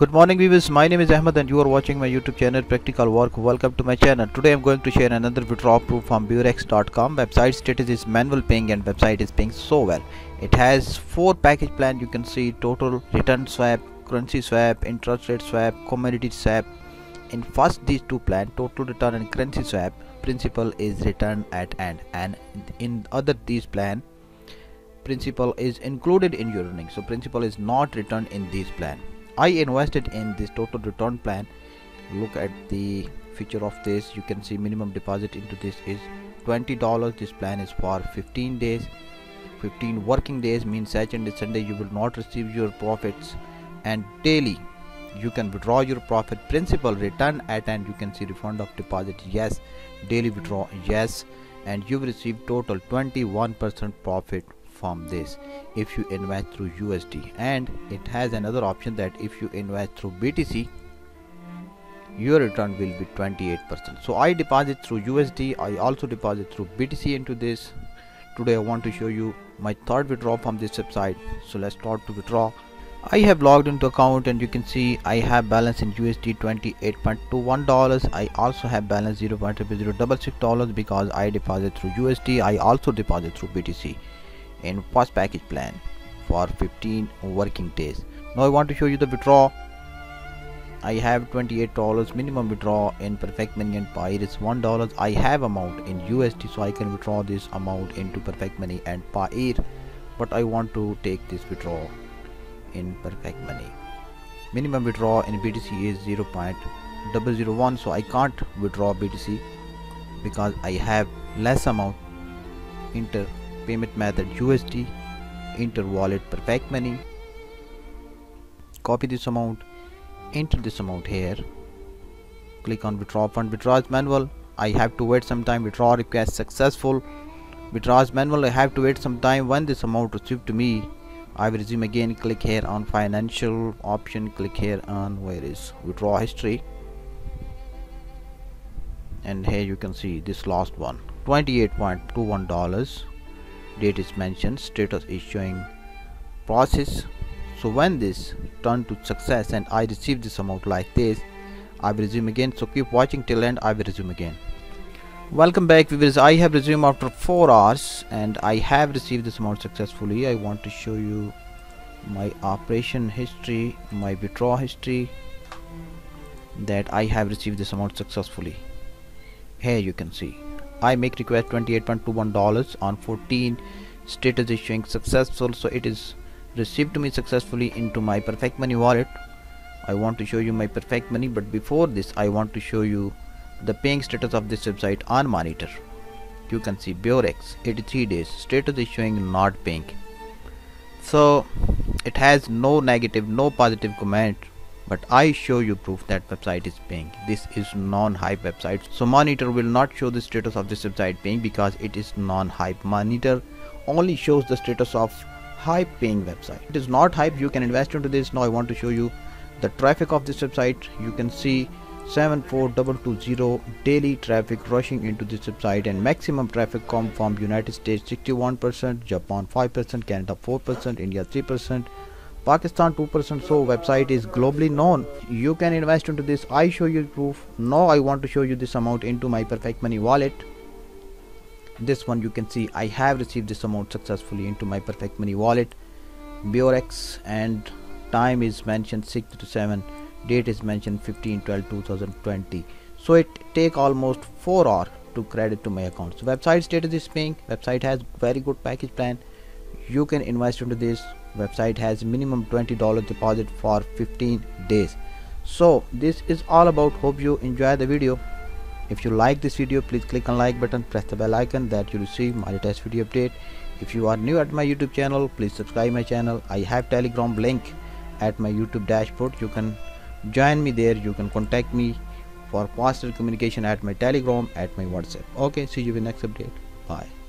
Good morning viewers, my name is Ahmed and you are watching my YouTube channel Practical Work. Welcome to my channel. Today I'm going to share another withdrawal proof from Beurax.com. Website status is manual paying and website is paying so well. It has four package plan. You can see total return swap, currency swap, interest rate swap, commodity swap. In first these two plan, total return and currency swap, principal is return at end and in other these plan principal is included in your earnings so principal is not returned in this plan i invested in this total return plan. Look at the feature of this. You can see minimum deposit into this is 20 dollars. This plan is for 15 days. 15 working days means saturday and sunday you will not receive your profits. And daily you can withdraw your profit principal return at and you can see refund of deposit. Yes daily withdraw. Yes and you will receive total 21% profit from this if you invest through USD and it has another option that if you invest through BTC your return will be 28% so I deposit through USD I also deposit through BTC into this. Today I want to show you my third withdrawal from this website. So let's start to withdraw. I have logged into account and you can see I have balance in USD 28.21 dollars. I also have balance 0.066 dollars because I deposit through USD I also deposit through BTC in first package plan for 15 working days. Now I want to show you the withdraw I have $28 minimum withdraw in perfect money and Payeer is $1 I have amount in USD so I can withdraw this amount into perfect money and Payeer but I want to take this withdraw in perfect money. Minimum withdraw in BTC is 0.001 so I can't withdraw BTC because I have less amount inter payment method USD enter wallet perfect money. Copy this amount enter this amount here. Click on withdraw fund withdraw manual. I have to wait some time. Withdraw request successful. Withdraw manual I have to wait some time. When this amount received to me I will resume again. Click here on financial option. Click here on where is withdraw history. And here you can see this last one. 28.21 dollars date is mentioned status is showing process. So when this turn to success and I receive this amount like this I will resume again. So keep watching till end I will resume again. Welcome back viewers. I have resumed after 4 hours and I have received this amount successfully. I want to show you my operation history my withdraw history that I have received this amount successfully. Here you can see I make request 28.21 dollars on 14 status is showing successful so it is received to me successfully into my perfect money wallet. I want to show you my perfect money but before this I want to show you the paying status of this website on monitor. You can see Beurax 83 days status is showing not paying. So it has no negative no positive comment but I show you proof that website is paying. This is non-hype website. So monitor will not show the status of this website paying because it is non-hype. Monitor only shows the status of hype paying website. It is not hype. You can invest into this. Now I want to show you the traffic of this website. You can see 74220 daily traffic rushing into this website and maximum traffic come from United States 61%, Japan 5%, Canada 4%, India 3%, Pakistan 2% so website is globally known. You can invest into this. I show you proof. Now I want to show you this amount into my perfect money wallet. This one you can see. I have received this amount successfully into my perfect money wallet. Beurax and time is mentioned 6 to 7 date is mentioned 15 12 2020 so it take almost 4 hours to credit to my account so website status is paying website has very good package plan. You can invest into this website has minimum $20 deposit for 15 days. So this is all about hope you enjoy the video. If you like this video please click on like button press the bell icon that you receive my latest video update. If you are new at my youtube channel please subscribe my channel. I have telegram link at my youtube dashboard. You can join me there. You can contact me for faster communication at my telegram at my whatsapp. Okay see you in next update. Bye